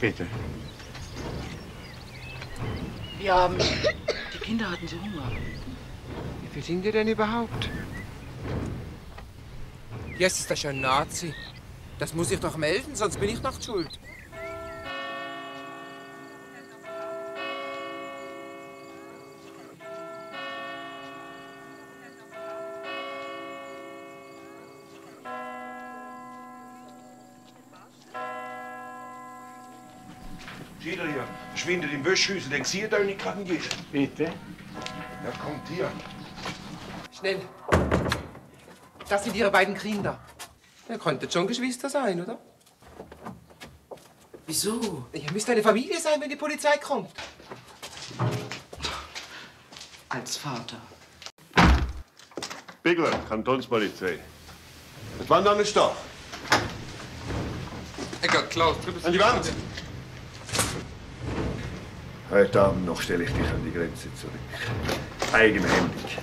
Bitte. Ja, die Kinder hatten so Hunger. Wie viel sind ihr denn überhaupt? Jetzt ist das schon ein Nazi. Das muss ich doch melden, sonst bin ich noch schuld. Schieder hier, schwindet im Wäschhäusel, den sieht euch nicht gerade nicht. Bitte? Ja, kommt hier. Schnell. Das sind Ihre beiden Kinder. Ihr könntet schon Geschwister sein, oder? Wieso? Ihr müsst eine Familie sein, wenn die Polizei kommt. Als Vater. Bigler, Kantonspolizei. Das war noch nicht da. Eckart, Klaus, drüben An die Wand! Heute Abend noch stelle ich dich an die Grenze zurück. Eigenhändig.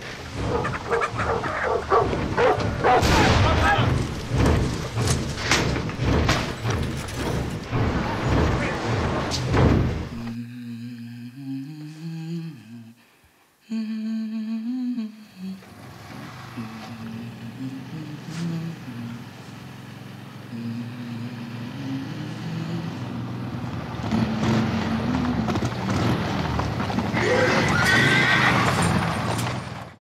Mm-hmm.